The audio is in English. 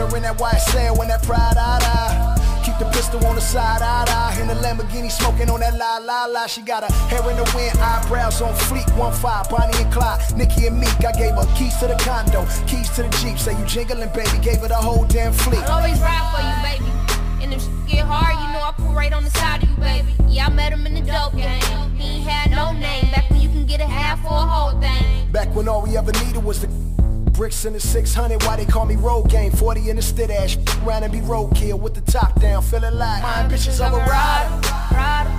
her in that white cell when that pride eye eye. Keep the pistol on the side, eye eye. In the Lamborghini smoking on that la la la. She got her hair in the wind, eyebrows on fleek. One five, Bonnie and Clyde, Nicki and Meek. I gave her keys to the condo, keys to the Jeep. Say you jingling, baby. Gave her the whole damn fleet. I'll always ride for you, baby. And if shit get hard, you know I right on the side of you, baby. Yeah, I met Back when all we ever needed was the bricks in the 600. Why they call me road game? 40 in the stit ash. Around and be roadkill with the top down. Feeling like my bitches of a ride.